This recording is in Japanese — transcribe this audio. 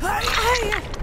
はいはい。